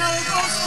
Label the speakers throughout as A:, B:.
A: Sveta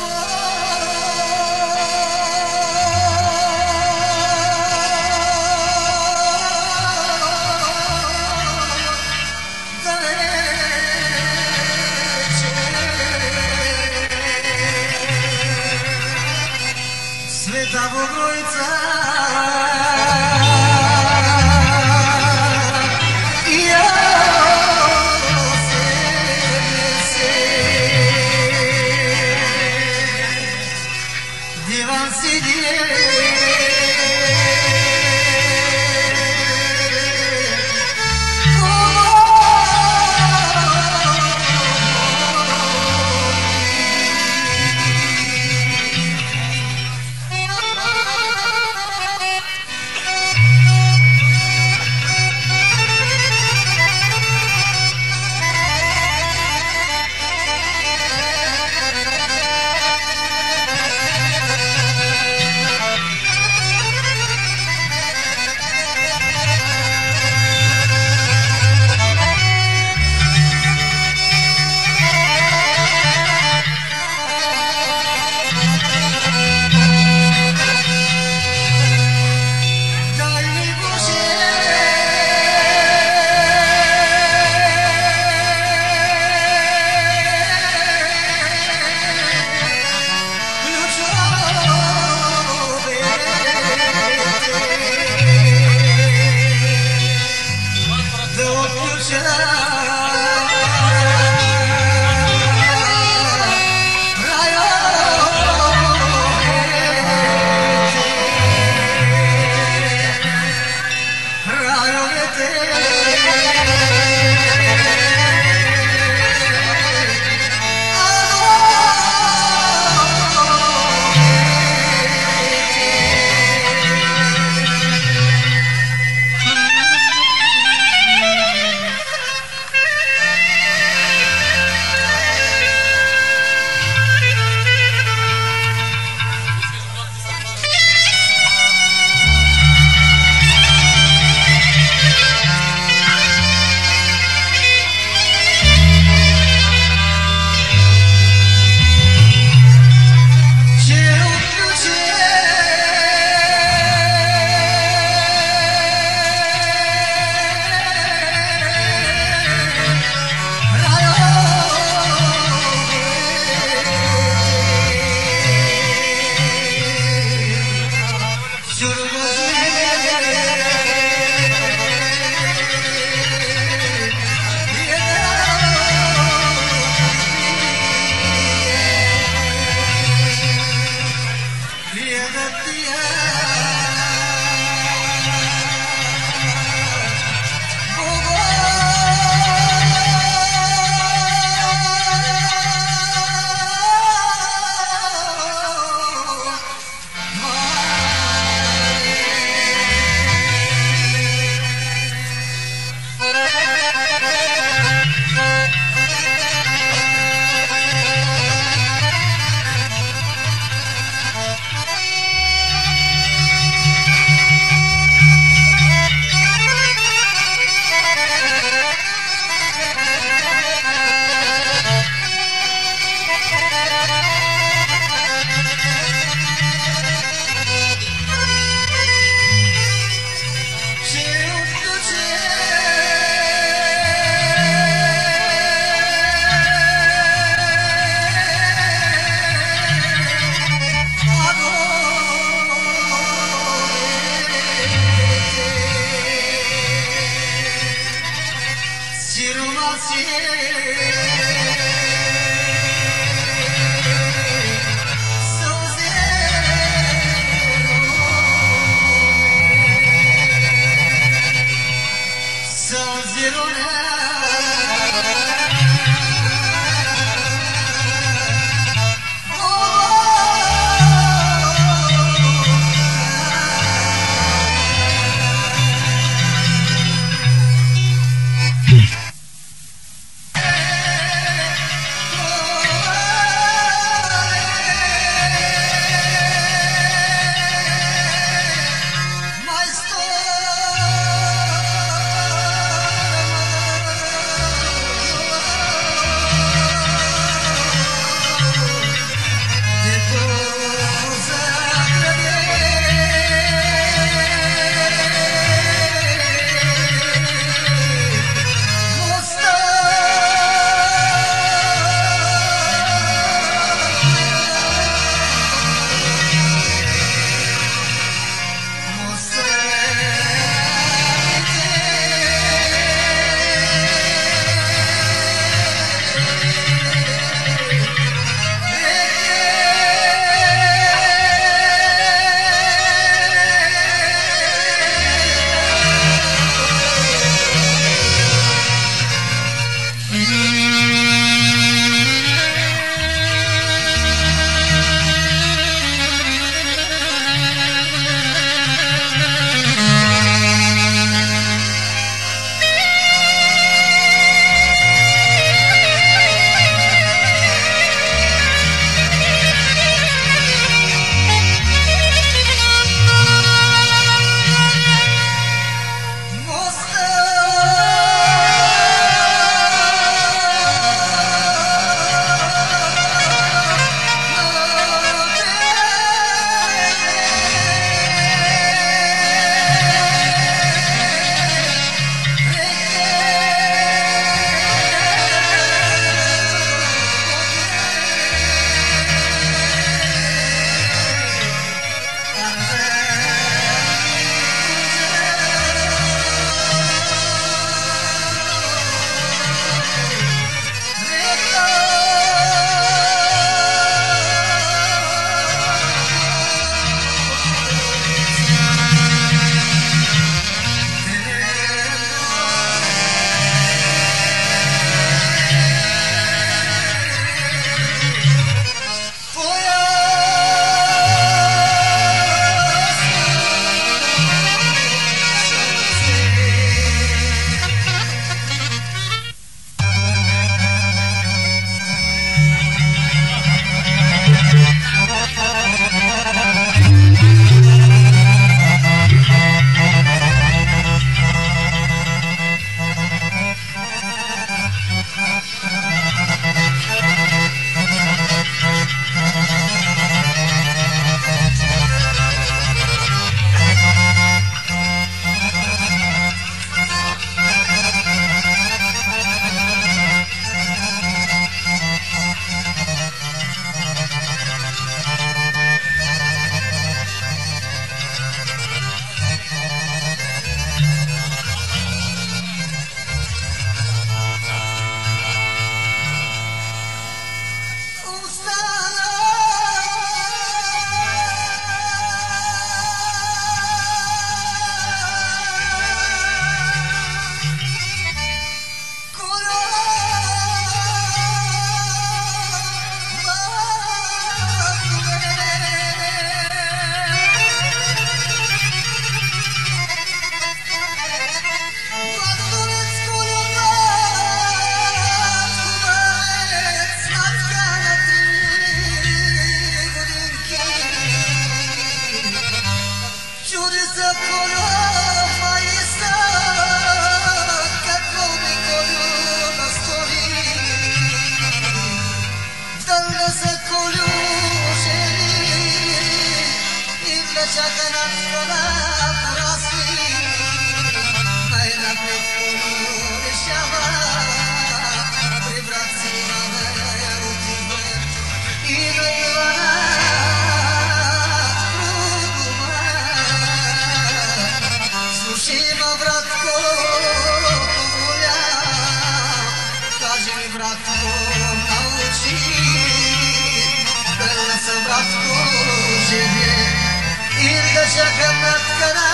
A: 社会なくか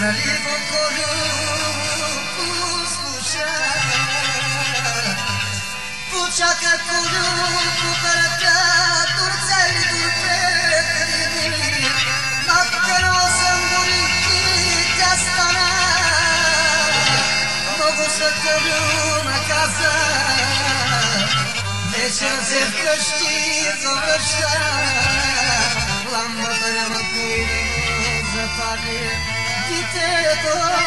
A: نليب قلوب سوشا پوچھا کر قلوب پر tătărâm acasă Deci am zis că știi să vășa L-am bătărăm cu zăpadă Dite tot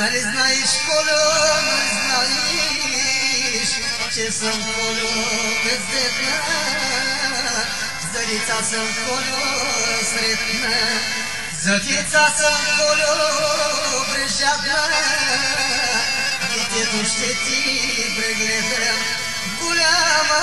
A: Dar znajiš kolo, ne znajiš Če sam kolo bez debna Zorica sam kolo sretna Zotica sam kolo prežadna tu știi ti pregledam Gulama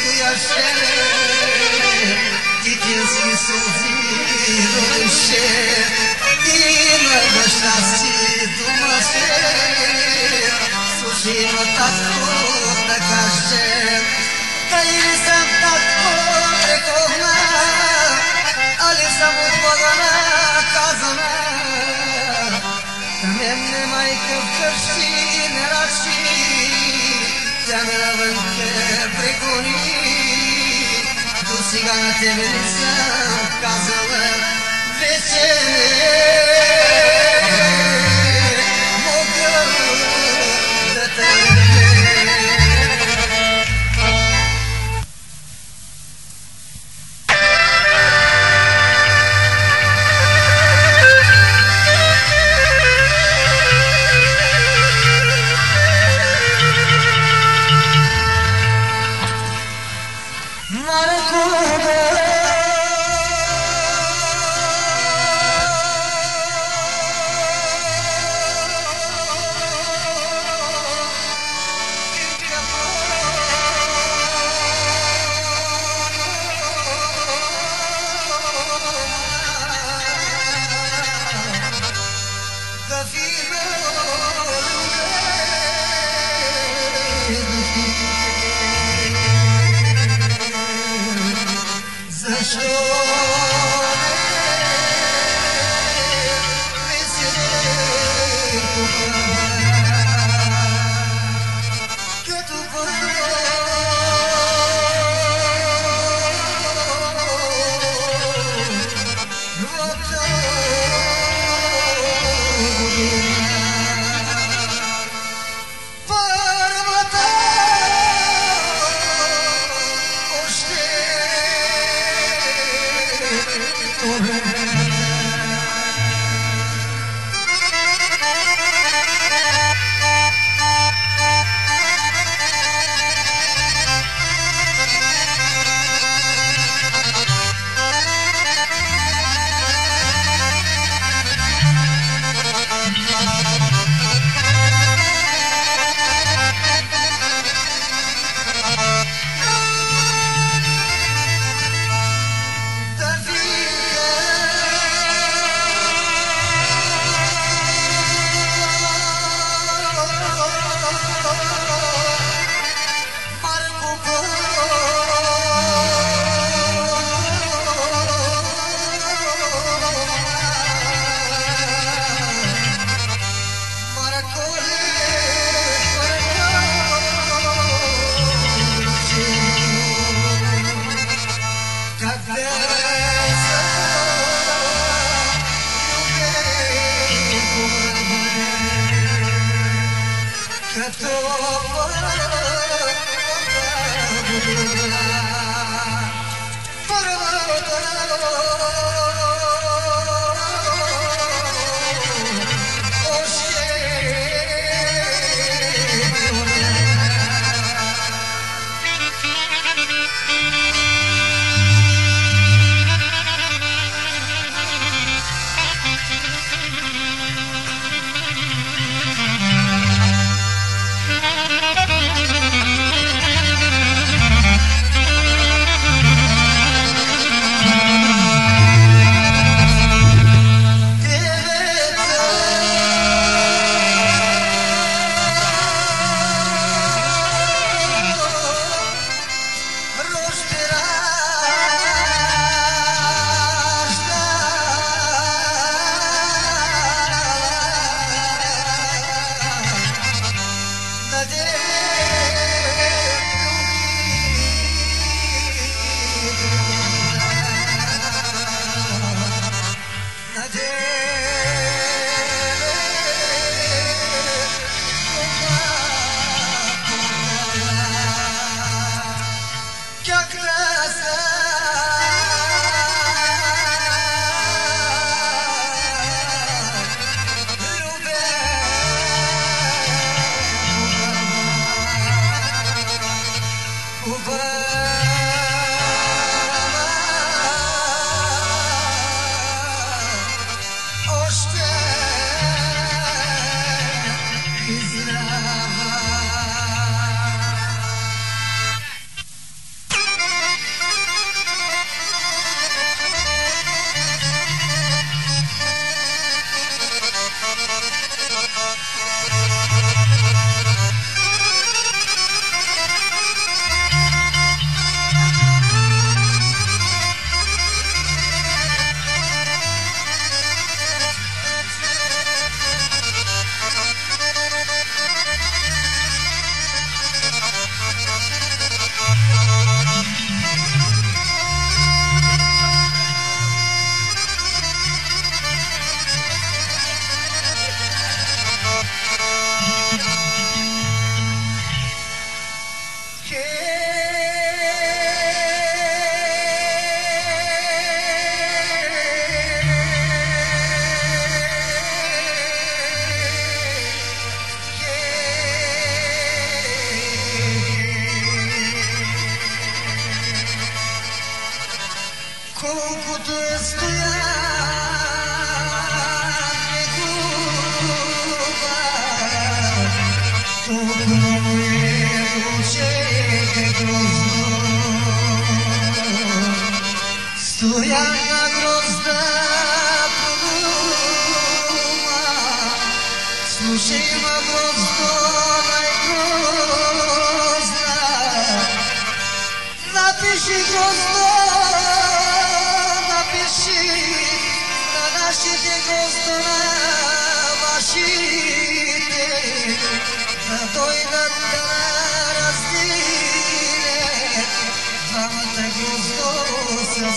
A: e axé Que dizem servir no cheiro E não gostasse do uma feira Fugindo da toda caché Cair santa pobre corna Ali estamos podana casana Também nem mais que eu cresci, nem assim. nasci Sigara temirsen kazılı veçeni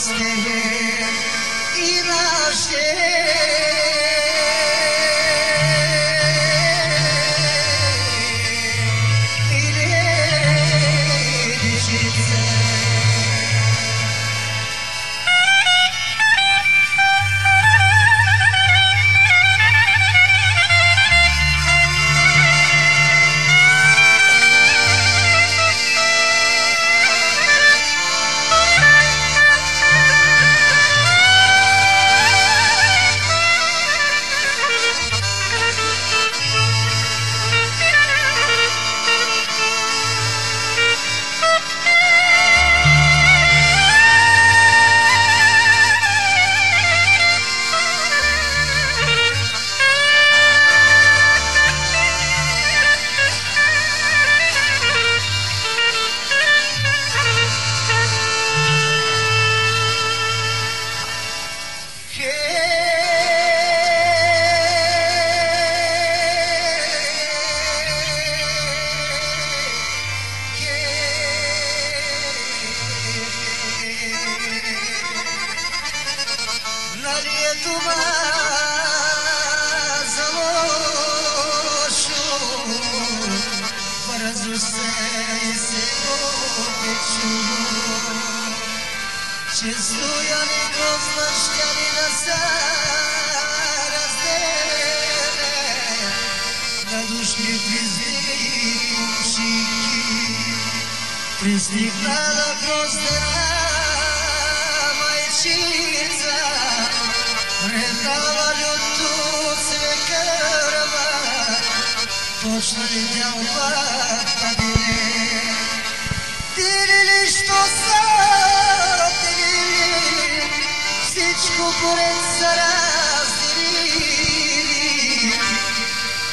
A: posteje i naše. Душные дела побери Делили, что сорделили Всичко поред са разделили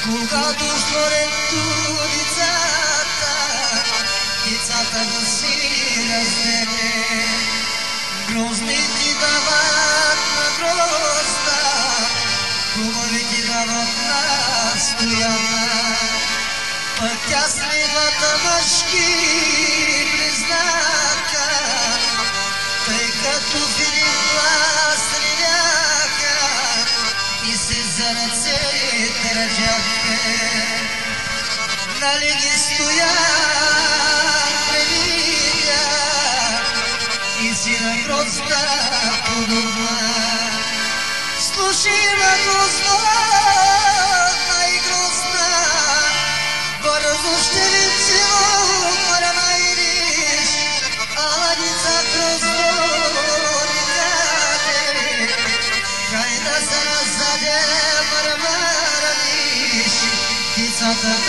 A: Когато според децата Децата да си разделили Грозни ти дават на гроз на стояна. Пък тя следвата мъжки признака, тъй като в един глас стреляха и се за ръце държаха. Нали ги стоя предвидя и си на грозда подобна. Слушай на грозда,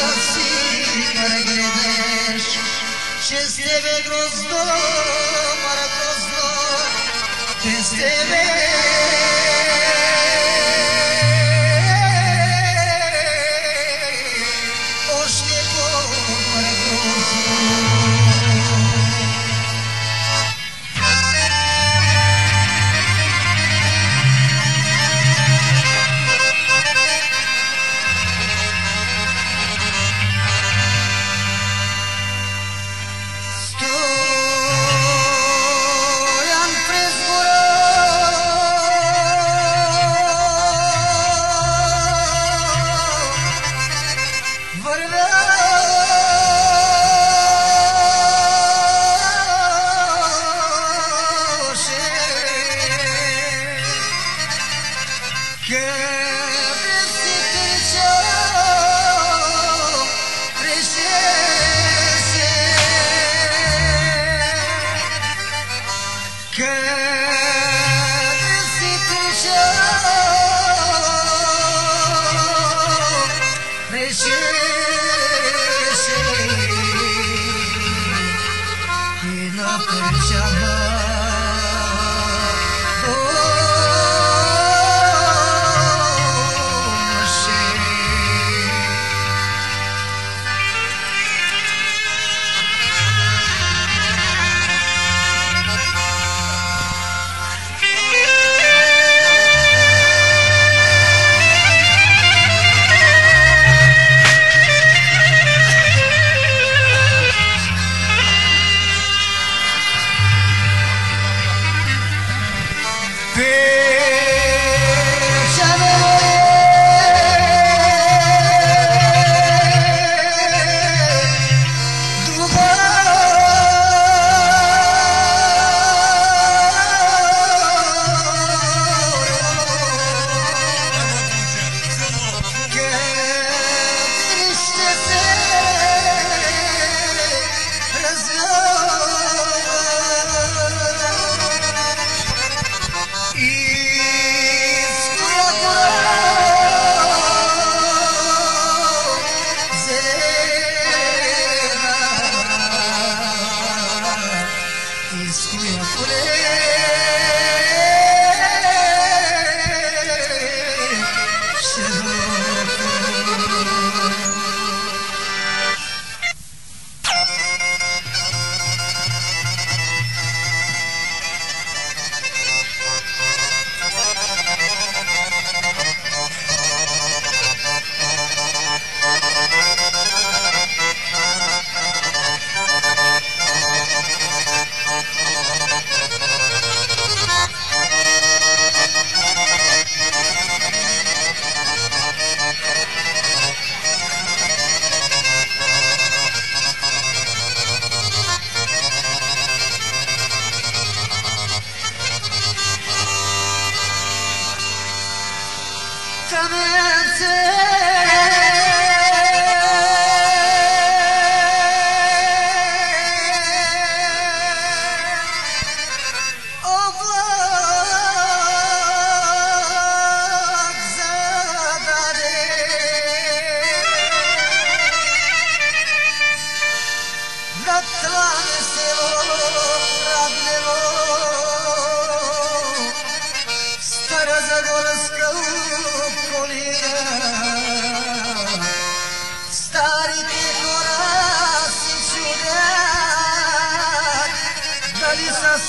A: taksi gider Çeste ve grozdo, para grozdo Çeste ve Come and see.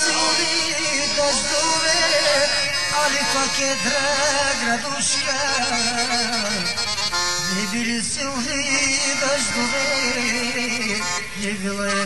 A: سوری دستوره Ali Paket Gradusia Ne bilsin ne dostluğu Ne bile